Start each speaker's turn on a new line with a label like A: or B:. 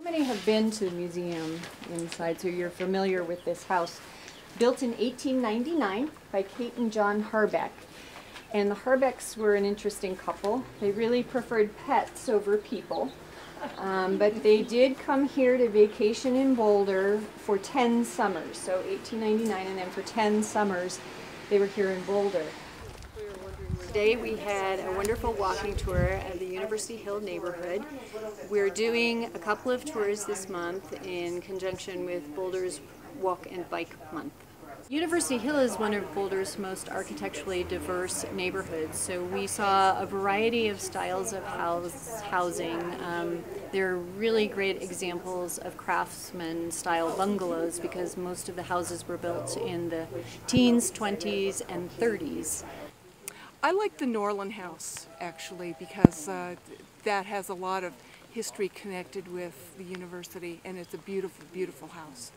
A: How many have been to the museum inside, so you're familiar with this house? Built in 1899 by Kate and John Harbeck. And the Harbecks were an interesting couple. They really preferred pets over people. Um, but they did come here to vacation in Boulder for 10 summers. So 1899 and then for 10 summers they were here in Boulder. Today we had a wonderful walking tour of the University Hill neighborhood. We're doing a couple of tours this month in conjunction with Boulder's Walk and Bike Month. University Hill is one of Boulder's most architecturally diverse neighborhoods, so we saw a variety of styles of house, housing. Um, there are really great examples of craftsman style bungalows because most of the houses were built in the teens, 20s, and 30s.
B: I like the Norlin House actually because uh, that has a lot of history connected with the university and it's a beautiful, beautiful house.